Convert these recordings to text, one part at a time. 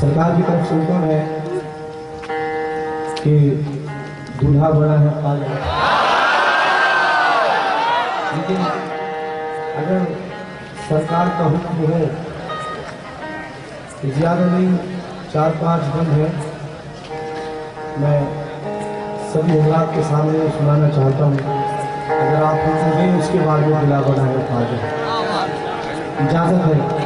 سرکار کی طرف سے حکم ہے کہ دولہا بڑا ہے لیکن اگر سرکار کا حکم ہو کہ زیادہ نہیں، چار پانچ دن ہے میں سبھی حضرات کے سامنے سنانا چاہتا ہوں۔ اگر آپ حکم اس کے بعد وہ دلا بڑا ہے خواجہ اجازت ہے Thank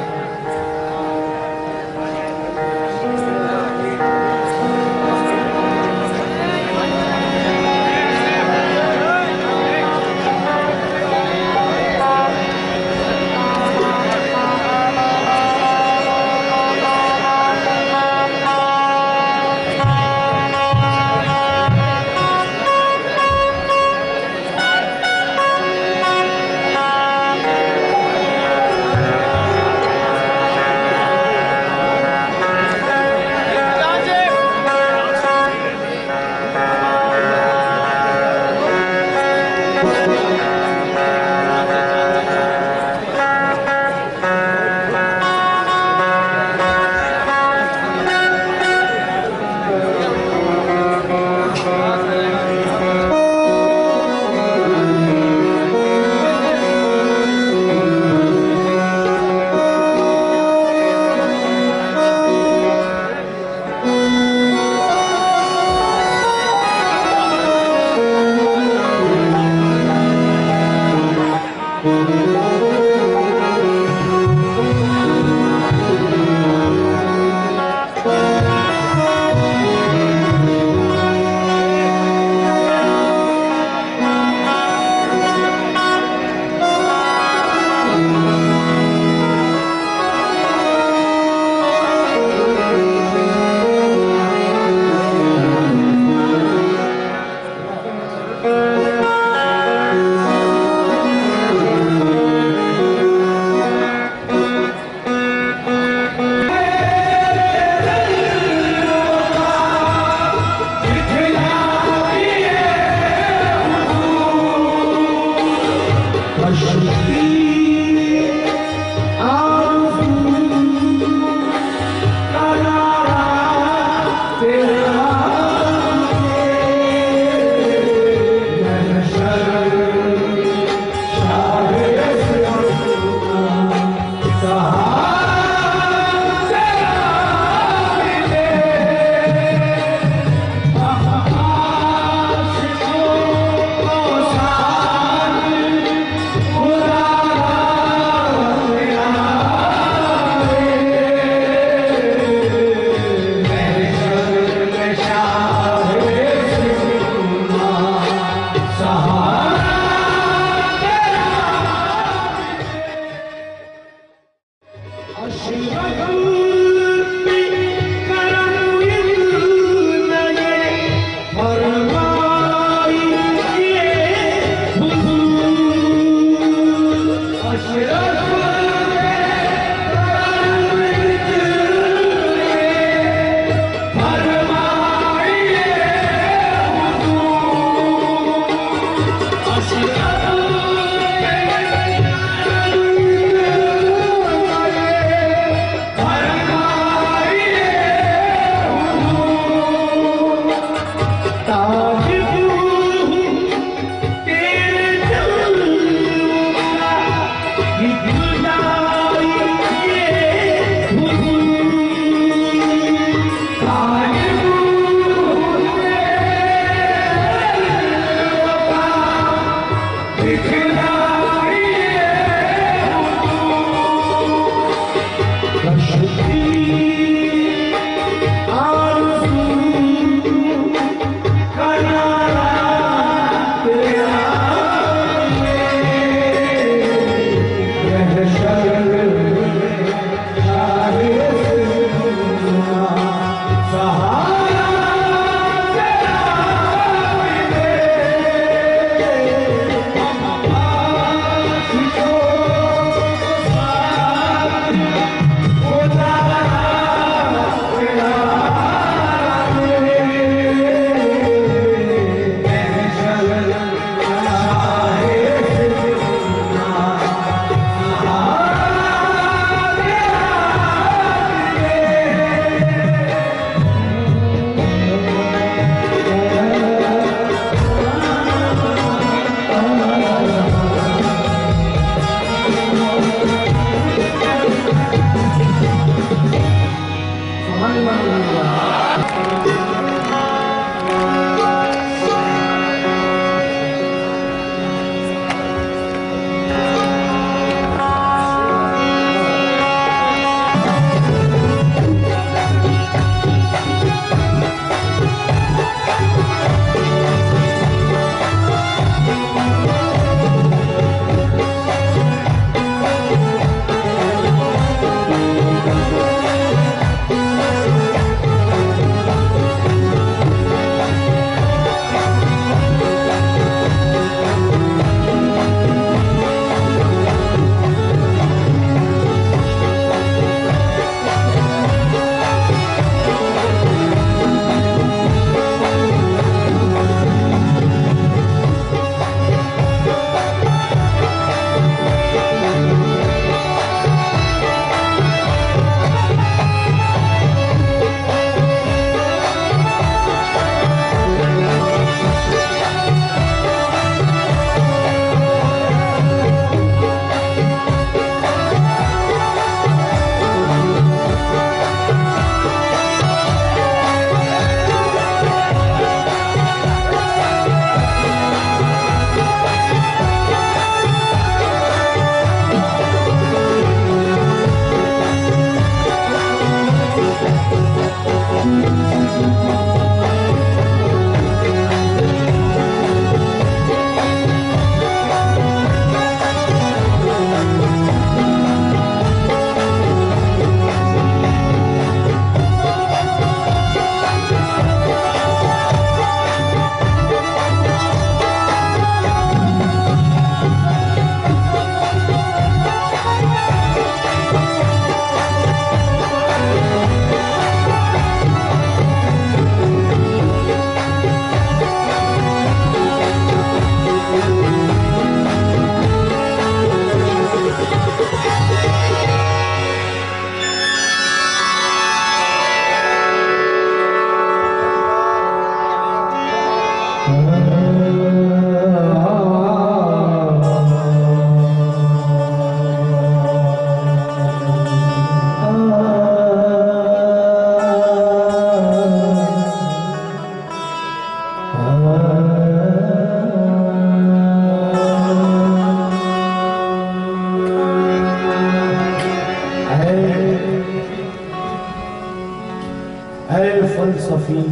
فلسفی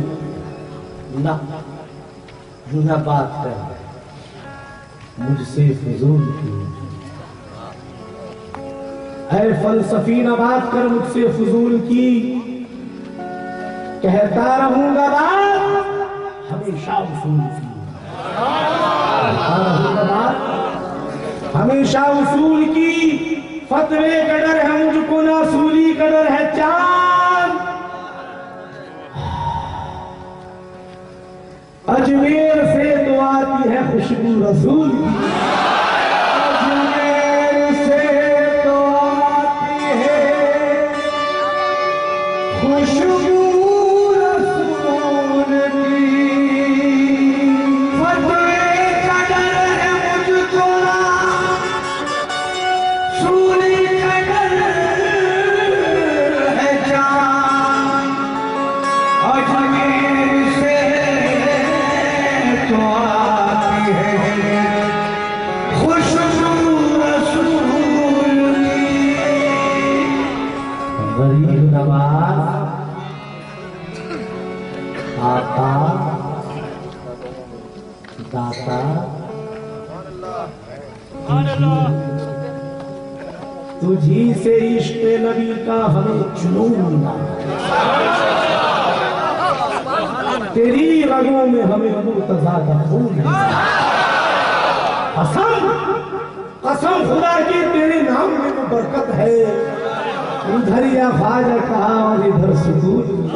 نہ، جو نہ بات کر مجھ سے فضول کی اے فلسفی نہ بات کر، مجھ سے فضول کی؟ کہتا رہوں گا بات ہمیشہ اصول کی ہمیشہ اصول کی فتوے کا ہے مجھ کو نہ اصولی ہے چاند۔ اجمیر سے تو آتی ہے خوشبو رسول۔ تیری میں ہمیں مرتضی کا خون ہے۔ قسم قسم خدا کی تیرے نام میں تو برکت ہے۔ ادھر یا خواجہ کہا اور ادھر سکون۔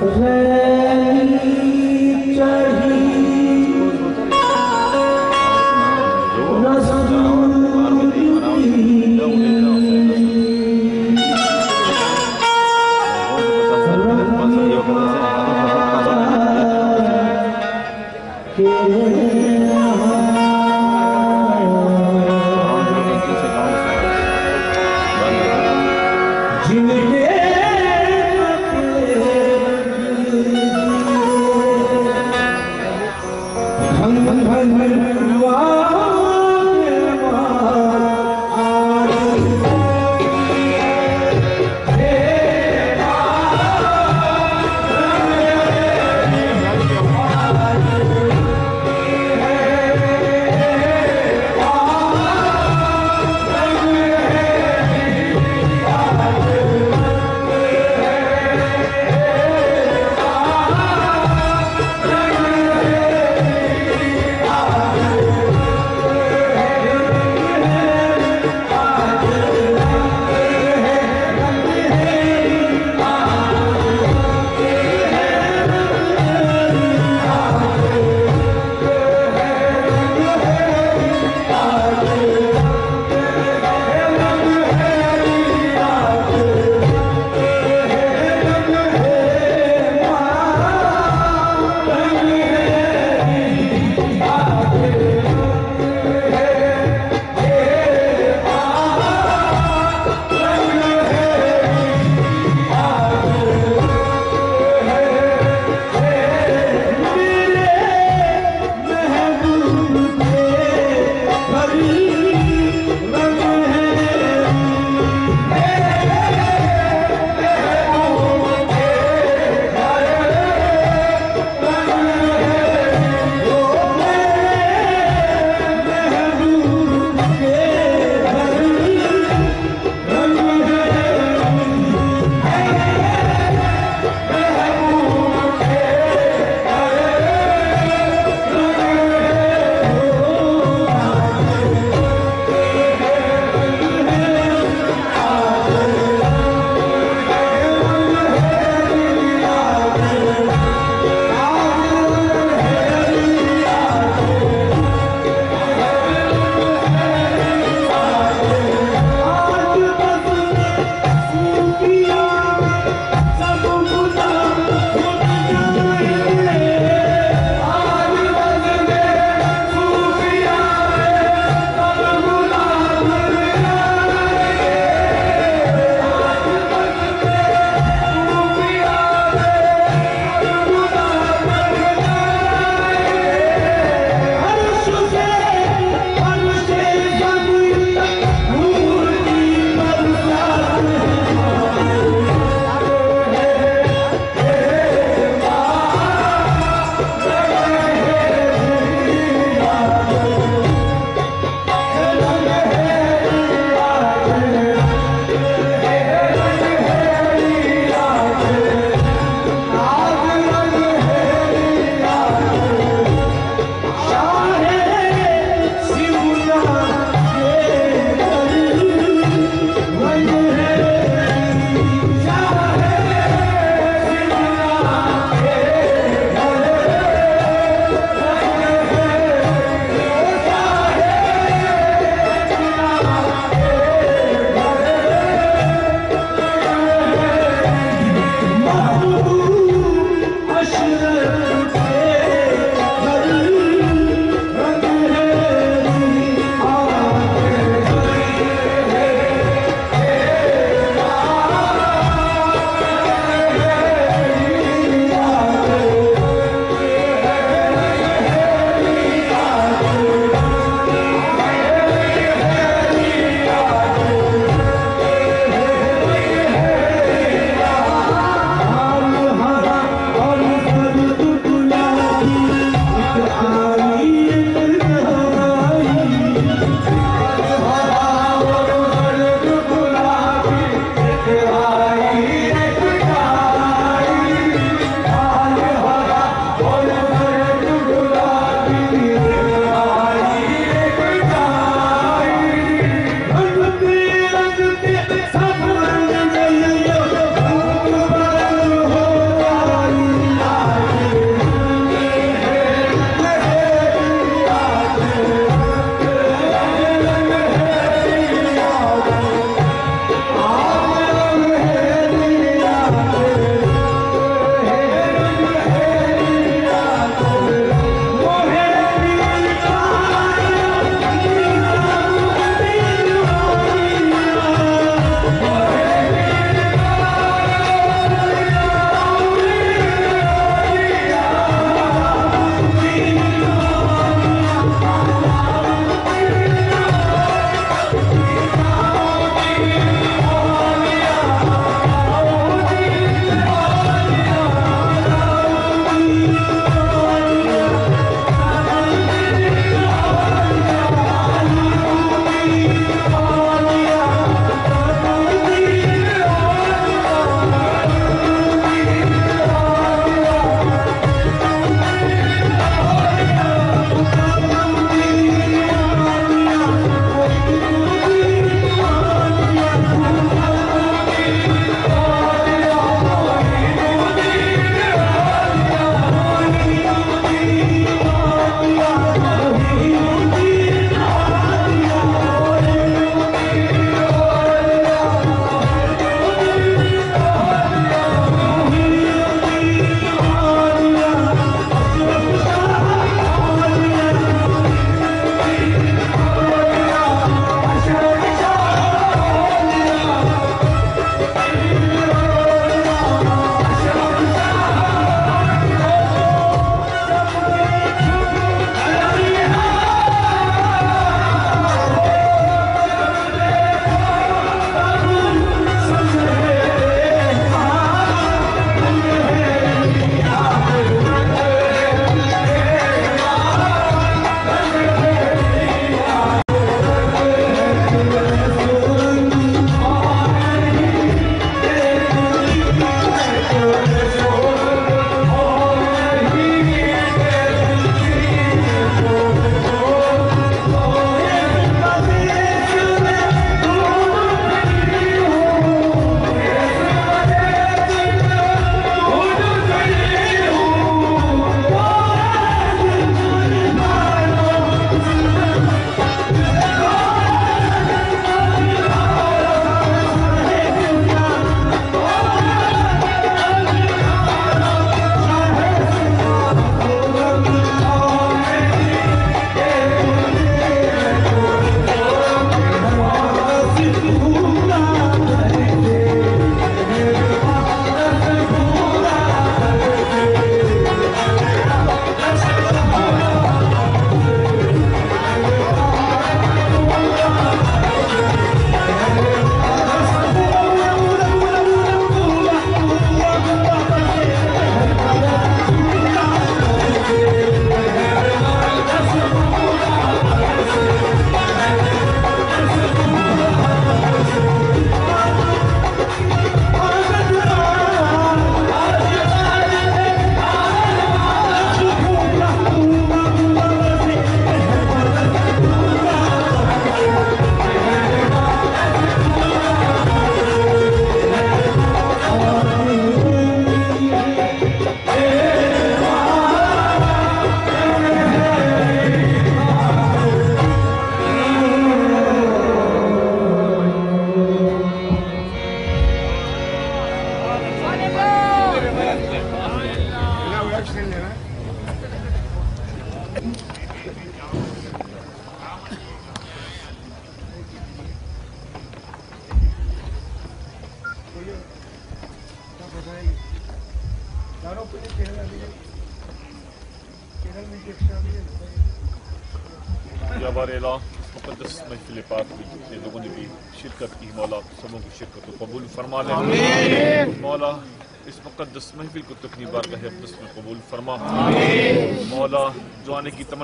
for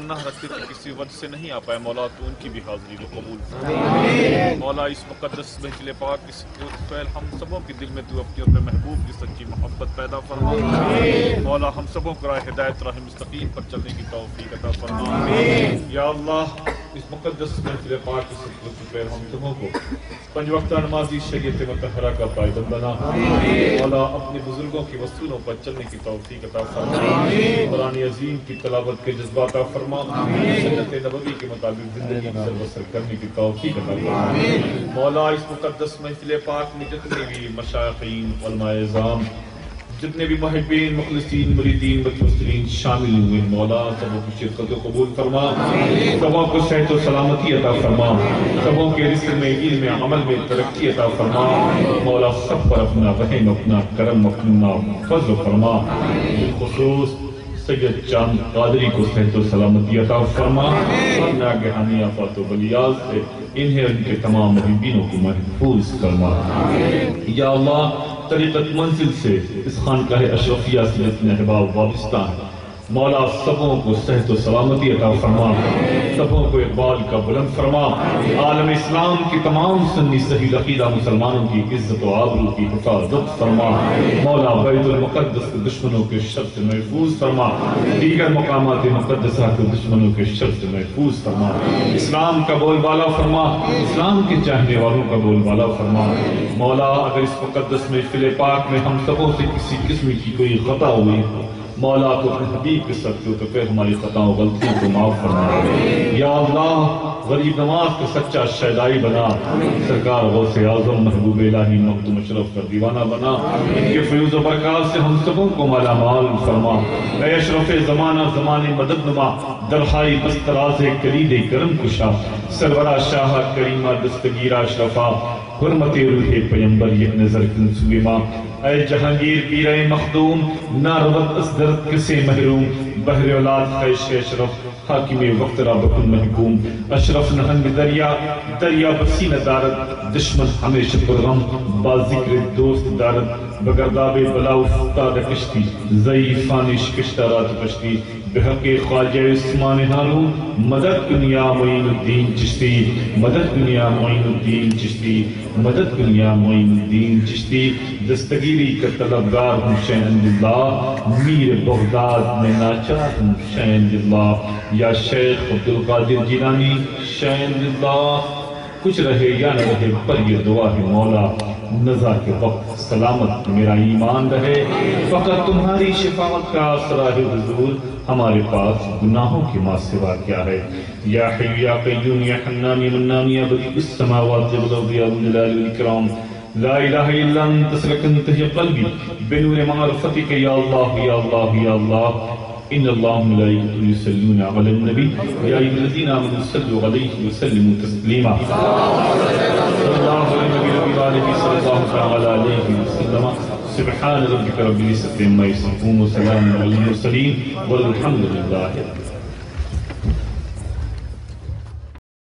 تمنا رکھتے تھے کسی وجہ سے نہیں آ پائے مولا تو ان کی بھی حاضری کو قبول مولا اس مقدس محفل پاک اس فعل ہم سبوں کے دل میں تو اپنی اپنے محبوب کی سچی محبت پیدا فرما۔ مولا ہم سبوں کو راہ ہدایت راہ مستقیم پر چلنے کی توفیق عطا فرما۔ یا اللہ اس مقدس محفل پاک اس فعل ہم سبوں کو پنج وقت نمازی شریعت متحرہ کا پائدن بنا۔ مولا اپنے بزرگوں کی وصولوں پر چلنے کی توفیق عطا فرما۔ قرآن عظیم کی تلاوت کے جذبات عطا فرما۔ سنت نبوی کے مطابق زندگی سر بسر کرنے کی توفیق عطا فرما۔ مولا اس مقدس محفل پاک میں جتنے بھی مشاقین علماء اعظام جتنے بھی محبین مخلصین، مریدین متوسلین شامل ہوئے مولا سبوں کی شرکت کو قبول فرما۔ سبوں کو صحت و سلامتی عطا فرما۔ سبوں کے رزق میں علم عمل میں ترقی عطا فرما۔ مولا سب پر اپنا رحم، اپنا کرم، اپنا فضل فرما۔ بالخصوص سید چاند قادری کو صحت و سلامتی عطا فرما۔ اپنا گہانی آفات و بلیاز سے انہیں ان کے تمام محبینوں کو محفوظ فرما۔ یا اللہ طریقت منزل سے اس خانقاہ اشرفیہ سے اپنے احباب وابستہ ہیں۔ مولا، سبوں کو صحت و سلامتی عطا فرما۔ سبوں کو اقبال کا بلند فرما۔ عالم اسلام کی تمام سنی صحیح عقیدہ مسلمانوں کی عزت و آبرو کی حفاظت فرما۔ مولا، بیت المقدس کے دشمنوں کے شر سے محفوظ فرما۔ دیگر مقامات مقدسہ کے دشمنوں کے شر سے محفوظ فرما۔ اسلام کا بول بالا فرما۔ اسلام کے چاہنے والوں کا بول بالا فرما۔ مولا، اگر اس مقدس محفل پاک میں ہم سبوں سے کسی قسم کی کوئی خطا ہوئی ہو مولا تو اپنے حبیب کے سکتے ہو تو پھر ہماری خطاؤں غلطیوں کو معاف فرما یا اللہ، غریب نواز کو سچا شہدائی بنا۔ سرکار غوث اعظم، محبوب الہی مخدوم اشرف کا دیوانہ بنا۔ ان فیوز و برکات سے ہم سبوں کو مالا مال فرما۔ اے اشرف زمانہ، زمانے مدد نما۔ درخائی بستراز کلید کرم کشا۔ سرورہ شاہ کریمہ، دستگیرہ اشرفا حرمت روح پیمبر یہ نظر کنسوی ماں۔ اے جہانگیر پیر مخدوم، نہ روت اس درد کسے محروم، بحر اولاد خیش اشرف، حاکم وقت را بکن محکوم اشرف نہنگ دریا دریا بسی ندارت دشمن ہمیشہ پر غم، با ذکر دوست دارت بگرداب بلا افتاد کشتی، ضعیفان شکشتہ رات کشتی بحق خواجہ عثمان ہارون، مدد دنیا معین الدین چشتی، مدد دنیا معین الدین چشتی، مدد دنیا معین الدین چشتی، دستگیری کا طلبگار ہوں شین اللہ، میر بغداد میں ناچار ہوں شین اللہ، یا شیخ عبدالقادر جیلانی، شین اللہ، کچھ رہے یا نہ رہے پر یہ دعا ہے مولا، نزا کے وقت سلامت میرا ایمان رہے، فقط تمہاری شفاعت کا آسرا ہے حضور ہمارے پاس گناہوں کے ماں سوا کیا ہے؟ یا حی یا قیوم یا حنان یا منان یا بدی السماوات یا بلغ یا جلال والاکرام لا الہ الا انت سلکنت یا قلبی، بنور معرفتک یا اللہ یا اللہ یا اللہ، ان اللہ ملائکۃ یصلون علی النبی، یا ایھا الذین آمنوا صلوا علیہ وسلموا تسلیما۔ صلی اللہ علیہ وسلم۔ سبحان ربك رب العزة عما يصفون وسلام على المرسلين والحمد لله